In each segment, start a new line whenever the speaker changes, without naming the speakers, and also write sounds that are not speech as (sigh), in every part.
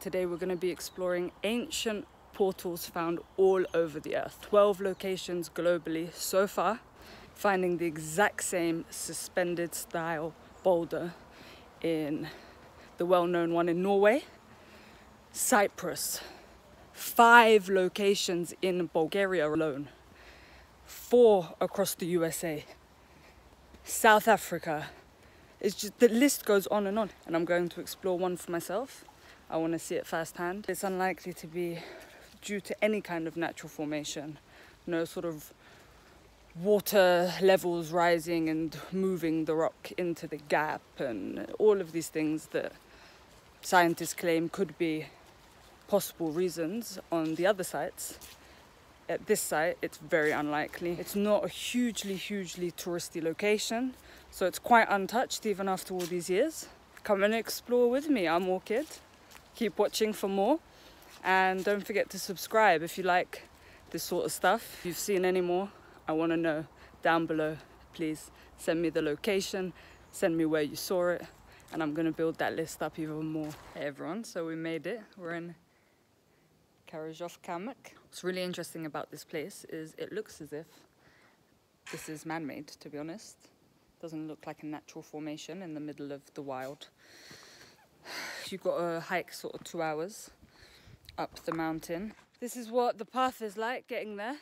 Today we're going to be exploring ancient portals found all over the earth. 12 locations globally so far, finding the exact same suspended style boulder in the well-known one in Norway, Cyprus, five locations in Bulgaria alone, four across the USA, South Africa. It's just the list goes on and on, and I'm going to explore one for myself. I want to see it firsthand. It's unlikely to be due to any kind of natural formation, no sort of water levels rising and moving the rock into the gap, and all of these things that scientists claim could be possible reasons on the other sites. At this site, it's very unlikely. It's not a hugely, hugely touristy location, so it's quite untouched even after all these years. Come and explore with me. I'm Orchid. Keep watching for more. And don't forget to subscribe if you like this sort of stuff. If you've seen any more, I want to know down below. Please send me the location, send me where you saw it, and I'm going to build that list up even more. Hey everyone, so we made it. We're in Karadzhov Kamak. What's really interesting about this place is it looks as if this is man-made, to be honest. Doesn't look like a natural formation in the middle of the wild. You've got to hike sort of two hours up the mountain. This is what the path is like getting there.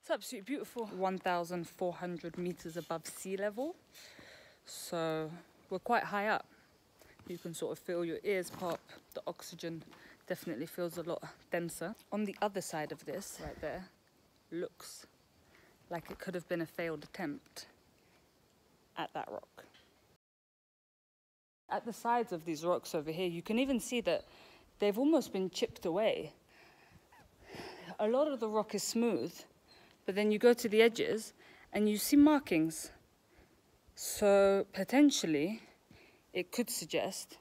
It's absolutely beautiful. 1,400 meters above sea level. So we're quite high up. You can sort of feel your ears pop. The oxygen definitely feels a lot denser. On the other side of this, right there, looks like it could have been a failed attempt at that rock. At the sides of these rocks over here, you can even see that they've almost been chipped away. A lot of the rock is smooth, but then you go to the edges and you see markings. So potentially, it could suggest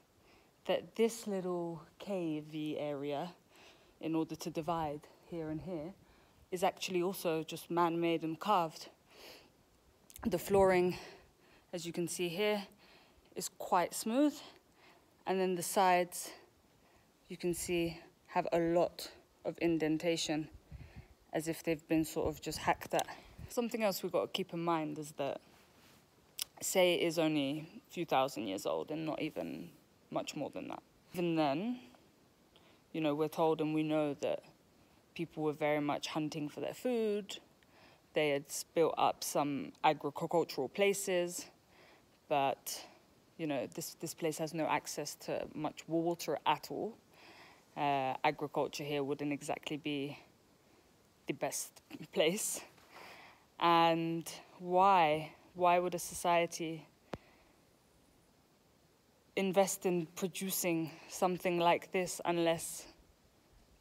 that this little cavey area, in order to divide here and here, is actually also just man-made and carved. The flooring, as you can see here, is quite smooth. And then the sides, you can see, have a lot of indentation as if they've been sort of just hacked at. Something else we've got to keep in mind is that say it is only a few thousand years old and not even much more than that. Even then, you know, we're told and we know that people were very much hunting for their food. They had built up some agricultural places, but you know, this, this place has no access to much water at all. Uh, agriculture here wouldn't exactly be the best (laughs) place. And why? Why would a society invest in producing something like this unless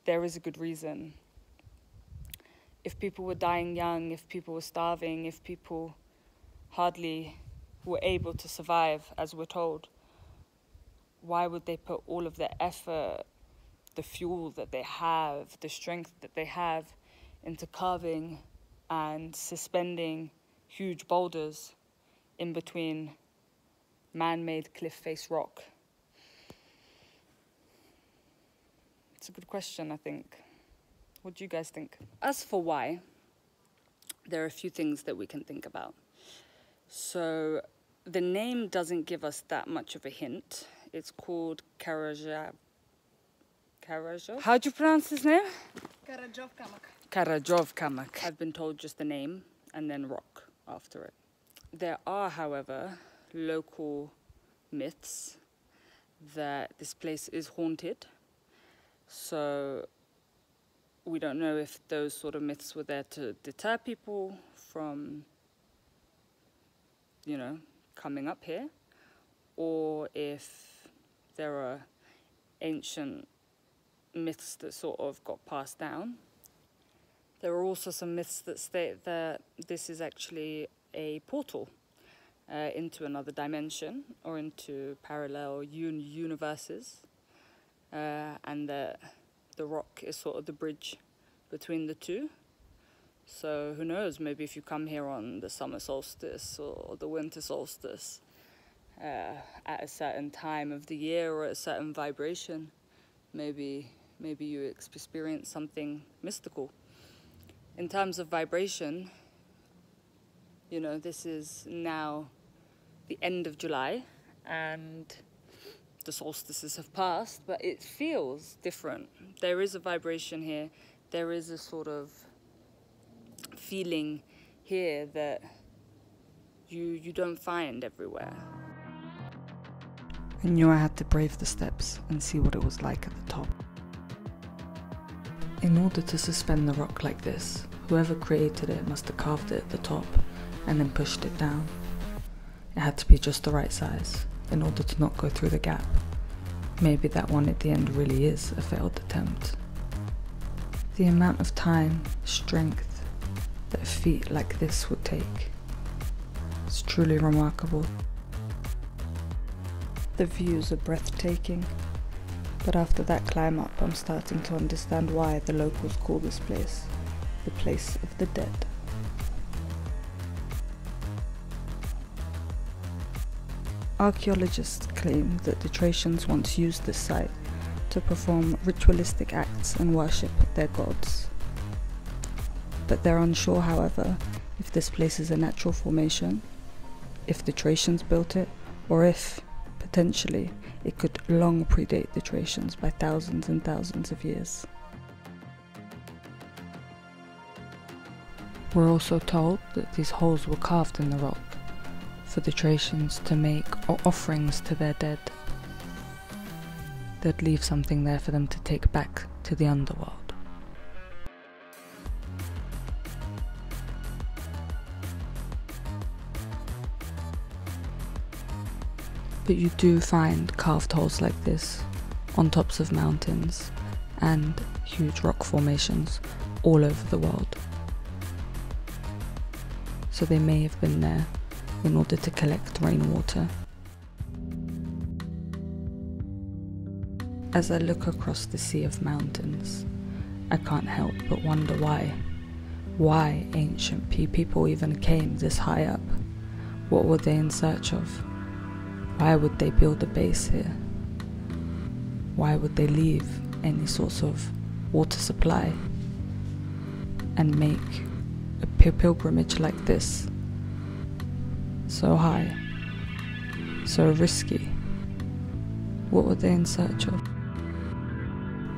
there is a good reason? If people were dying young, if people were starving, if people hardly were able to survive, as we're told, why would they put all of their effort, the fuel that they have, the strength that they have into carving and suspending huge boulders in between man-made cliff face rock? It's a good question, I think. What do you guys think? As for why, there are a few things that we can think about. So the name doesn't give us that much of a hint. It's called Karajab. Karadzhov? How do you pronounce his name?
Karadzhov Kamak.
Karadzhov Kamak. I've been told just the name and then rock after it. There are, however, local myths that this place is haunted. So we don't know if those sort of myths were there to deter people from, you know, coming up here, or if there are ancient myths that sort of got passed down. There are also some myths that state that this is actually a portal uh, into another dimension or into parallel un universes, uh, and that the rock is sort of the bridge between the two. So who knows, maybe if you come here on the summer solstice or the winter solstice uh, at a certain time of the year or a certain vibration, maybe maybe you experience something mystical. In terms of vibration, you know, this is now the end of July and the solstices have passed, but it feels different. There is a vibration here. There is a sort of feeling here that you you don't find everywhere.
I knew I had to brave the steps and see what it was like at the top. In order to suspend the rock like this, whoever created it must have carved it at the top and then pushed it down. It had to be just the right size in order to not go through the gap. Maybe that one at the end really is a failed attempt. The amount of time, strength that a feat like this would take. It's truly remarkable. The views are breathtaking, but after that climb up, I'm starting to understand why the locals call this place the place of the dead. Archaeologists claim that the Thracians once used this site to perform ritualistic acts and worship their gods. But they're unsure, however, if this place is a natural formation, if the Thracians built it, or if, potentially, it could long predate the Thracians by thousands and thousands of years. We're also told that these holes were carved in the rock for the Thracians to make offerings to their dead. They'd leave something there for them to take back to the underworld. But you do find carved holes like this on tops of mountains and huge rock formations all over the world. So they may have been there in order to collect rainwater. As I look across the sea of mountains, I can't help but wonder why. Why ancient people even came this high up? What were they in search of? Why would they build a base here? Why would they leave any source of water supply and make a pilgrimage like this so high, so risky. What were they in search of?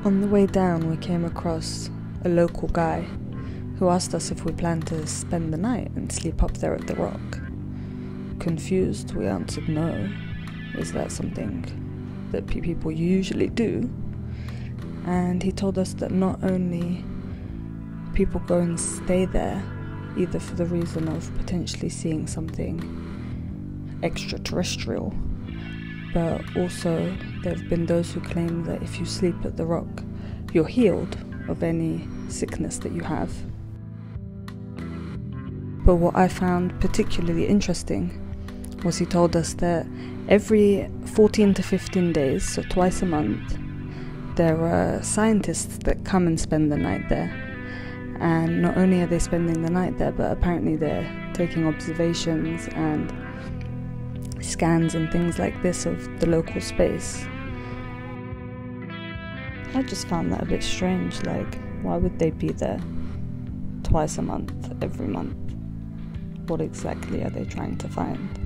On the way down, we came across a local guy who asked us if we planned to spend the night and sleep up there at the rock. Confused, we answered no. Is that something that people usually do? And he told us that not only people go and stay there either for the reason of potentially seeing something extraterrestrial, but also there have been those who claim that if you sleep at the rock, you're healed of any sickness that you have. But what I found particularly interesting was he told us that every 14 to 15 days, so twice a month, there are scientists that come and spend the night there and not only are they spending the night there, but apparently they're taking observations and scans and things like this of the local space. I just found that a bit strange. Like, why would they be there twice a month, every month? What exactly are they trying to find?